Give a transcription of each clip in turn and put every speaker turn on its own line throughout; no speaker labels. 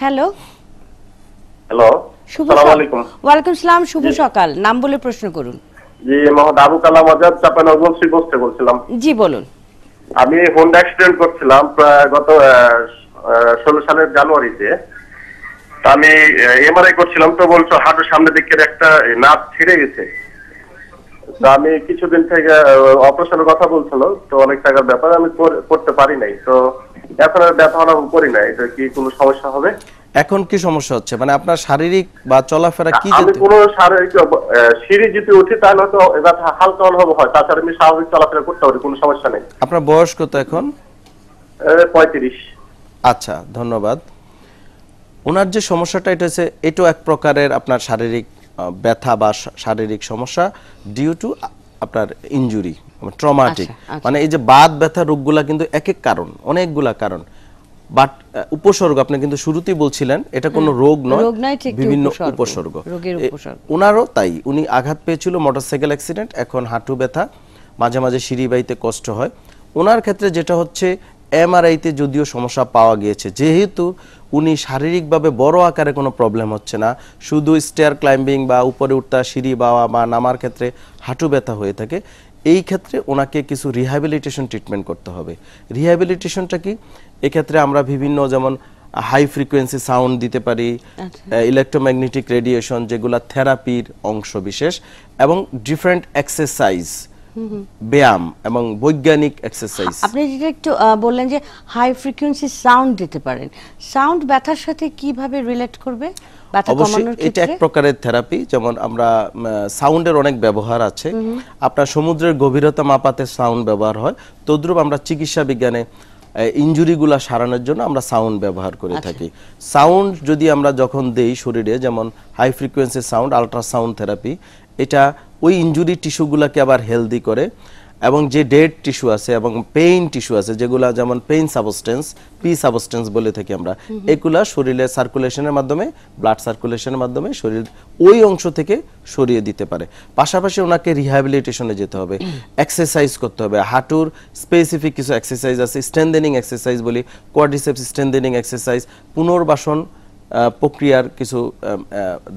Hello.
Hello
শুভ সকাল।
আলাইকুম।
ওয়ালাইকুম সালাম শুভ সকাল। নাম বলে প্রশ্ন করুন।
জি মোহাম্মদ আবু কালাম আজাদ চাপানগর শ্রীবস্তে বলছিলাম।
জি বলুন।
আমি হোন্ডা অ্যাক্সিডেন্ট করছিলাম প্রায় গত ষোলো সালের জানুয়ারিতে। আমি এমআরআই করছিলাম তো বলছো হাঁটুর সামনে দিকের একটা নাচ ছিঁড়ে গেছে। তো আমি কিছুদিন থেকে অপারেশনের কথা বলছিল তো অনেক টাকার ব্যাপার আমি করতে পারি নাই। তো এখন আর ব্যথা হলাম করি নাই এটা কি কোনো সমস্যা হবে?
এখন কি সমস্যা হচ্ছে? মানে আপনার শারীরিক বা চলাফেরা কি
আমি কোনো শারীরিক সিঁড়ি যদি উঠি তাহলে ব্যথা হালকা অনুভব হয়। তাছাড়া আমি স্বাভাবিক চলাফেরা করতে পারি কোনো সমস্যা নেই।
আপনার বয়স কত এখন?
পঁয়ত্রিশ।
আচ্ছা ধন্যবাদ। ওনার যে সমস্যাটা এটা হচ্ছে এটাও এক প্রকারের আপনার শারীরিক ব্যথা বা শারীরিক সমস্যা ডিউ টু আপনার ইনজুরি ট্রমাটিক
আচ্ছা, আচ্ছা।
মানে এই যে বাত ব্যথা রোগগুলা কিন্তু এক এক কারণ অনেকগুলা কারণ বাট উপসর্গ আপনি কিন্তু শুরুতেই বলছিলেন এটা কোনো রোগ নয় বিভিন্ন
উপসর্গ।
উনারও
উপসর্গ।
ওনারও তাই উনি আঘাত পেয়েছিল মোটরসাইকেল অ্যাক্সিডেন্ট এখন হাঁটু ব্যথা মাঝে মাঝে সিঁড়ি বাইতে কষ্ট হয় ওনার ক্ষেত্রে যেটা হচ্ছে এমআরআইতে যদিও সমস্যা পাওয়া গিয়েছে যেহেতু উনি শারীরিকভাবে বড় আকারে কোনো প্রবলেম হচ্ছে না শুধু স্টেয়ার ক্লাইম্বিং বা উপরে উঠতা সিঁড়ি বাওয়া বা নামার ক্ষেত্রে হাঁটু ব্যথা হয়ে থাকে এই ক্ষেত্রে ওনাকে কিছু রিহ্যাবিলিটেশন ট্রিটমেন্ট করতে হবে। রিহ্যাবিলিটেশনটা কি? এক্ষেত্রে আমরা বিভিন্ন যেমন হাই ফ্রিকোয়েন্সি সাউন্ড দিতে পারি ইলেকট্রোম্যাগনেটিক রেডিয়েশন যেগুলো থেরাপির অংশ বিশেষ এবং ডিফারেন্ট এক্সারসাইজ ব্যায়াম এবং বৈজ্ঞানিক এক্সারসাইজ
আপনি যেটা একটু বললেন যে হাই ফ্রিকোয়েন্সি সাউন্ড দিতে পারেন। সাউন্ড ব্যথার সাথে কীভাবে রিলেট করবে?
অবশ্যই এটা এক প্রকারের থেরাপি যেমন আমরা সাউন্ডের অনেক ব্যবহার আছে। আপনার সমুদ্রের গভীরতা মাপাতে সাউন্ড ব্যবহার হয়। তদ্রুপ আমরা চিকিৎসা বিজ্ঞানে ইঞ্জুরিগুলা সারানোর জন্য আমরা সাউন্ড ব্যবহার করে
আচ্ছা।
থাকি। সাউন্ড যদি আমরা যখন দেই শরীরে যেমন high frequency sound ultrasound therapy এটা ওই ইঞ্জুরি টিস্যুগুলোকে আবার হেলদি করে এবং যে ডেড টিস্যু আছে এবং পেইন টিস্যু আছে যেগুলা যেমন পেইন সাবস্টেন্স পি সাবস্টেন্স বলে থাকি আমরা এগুলা শরীরে সার্কুলেশনের মাধ্যমে ব্লাড সার্কুলেশনের মাধ্যমে শরীর ওই অংশ থেকে সরিয়ে দিতে পারে। পাশাপাশি ওনাকে রিহ্যাবিলিটেশনে যেতে হবে এক্সারসাইজ করতে হবে। হাঁটুর স্পেসিফিক কিছু এক্সারসাইজ আছে স্ট্রেন্দেনিং এক্সারসাইজ বলি কোয়াড্রিসেপস স্ট্রেন্দেনিং এক্সারসাইজ পুনর্বাসন প্রক্রিয়ার কিছু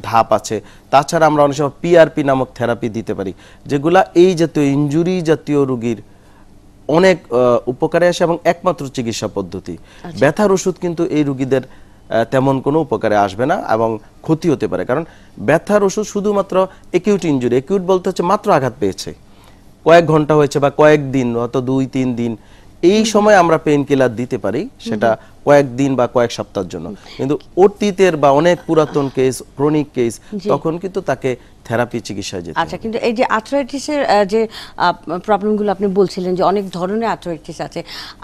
ধাপ আছে। তাছাড়া আমরা অনেক সময় পিআরপি নামক থেরাপি দিতে পারি যেগুলা এই জাতীয় ইনজুরি জাতীয় রোগীর অনেক উপকারে আসে এবং একমাত্র চিকিৎসা পদ্ধতি। ব্যথার ওষুধ কিন্তু এই রুগীদের তেমন কোনো উপকারে আসবে না এবং ক্ষতি হতে পারে। কারণ ব্যথার ওষুধ শুধুমাত্র একিউট ইনজুরি একিউট বলতে হচ্ছে মাত্র আঘাত পেয়েছে। কয়েক ঘণ্টা হয়েছে বা কয়েক দিন হয়তো দুই তিন দিন এই সময় আমরা পেইন কিলার দিতে পারি সেটা কয়েক দিন বা কয়েক সপ্তাহের জন্য। কিন্তু অতীতের বা অনেক পুরাতন কেস ক্রনিক কেস তখন কিন্তু তাকে থেরাপি চিকিৎসায় যেতে
আচ্ছা কিন্তু এই যে আর্থ্রাইটিসের যে প্রবলেমগুলো আপনি বলছিলেন যে অনেক ধরনের আর্থ্রাইটিস আছে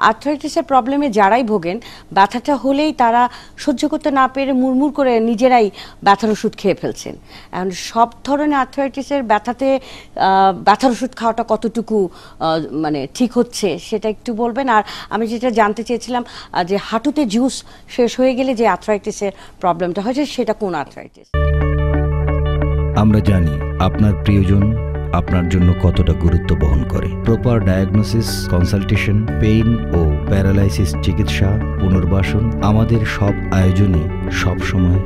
আর্থ্রাইটিসের প্রবলেমে যারাই ভোগেন ব্যথাটা হলেই তারা সহ্য করতে না পেরে মুড়মুড় করে নিজেরাই ব্যথার ওষুধ খেয়ে ফেলছেন। এখন সব ধরনের আর্থ্রাইটিসের ব্যথাতে ব্যথার ওষুধ খাওয়াটা কতটুকু মানে ঠিক হচ্ছে সেটা একটু বলবেন। আর আমি যেটা জানতে চেয়েছিলাম যে যে হাঁটুতে জুস শেষ হয়ে গেলে যে আর্থ্রাইটিসের প্রবলেমটা হয়েছে সেটা কোন আর্থ্রাইটিস
আমরা জানি আপনার প্রিয়জন আপনার জন্য কতটা গুরুত্ব বহন করে। প্রপার ডায়াগনোসিস কনসালটেশন পেইন ও প্যারালাইসিস চিকিৎসা পুনর্বাসন আমাদের সব আয়োজনে সব সময়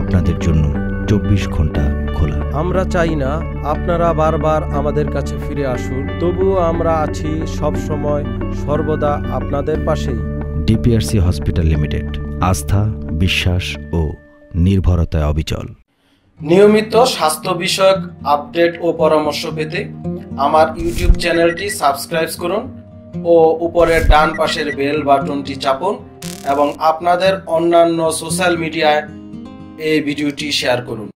আপনাদের জন্য চব্বিশ ঘণ্টা খোলা।
আমরা চাই না আপনারা বারবার আমাদের কাছে ফিরে আসুন তবুও আমরা আছি সব সময় সর্বদা আপনাদের পাশেই।
DPRC hospital limited. আস্থা, বিশ্বাস ও নির্ভরতায় অবিচল।
নিয়মিত স্বাস্থ্য বিষয়ক আপডেট ও পরামর্শ পেতে আমার ইউটিউব চ্যানেলটি সাবস্ক্রাইব করুন ও উপরের ডান পাশের বেল বাটনটি চাপুন এবং আপনাদের অন্যান্য সোশ্যাল মিডিয়ায় এই ভিডিওটি শেয়ার করুন।